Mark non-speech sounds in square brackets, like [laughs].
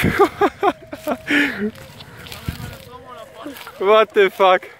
[laughs] what the fuck?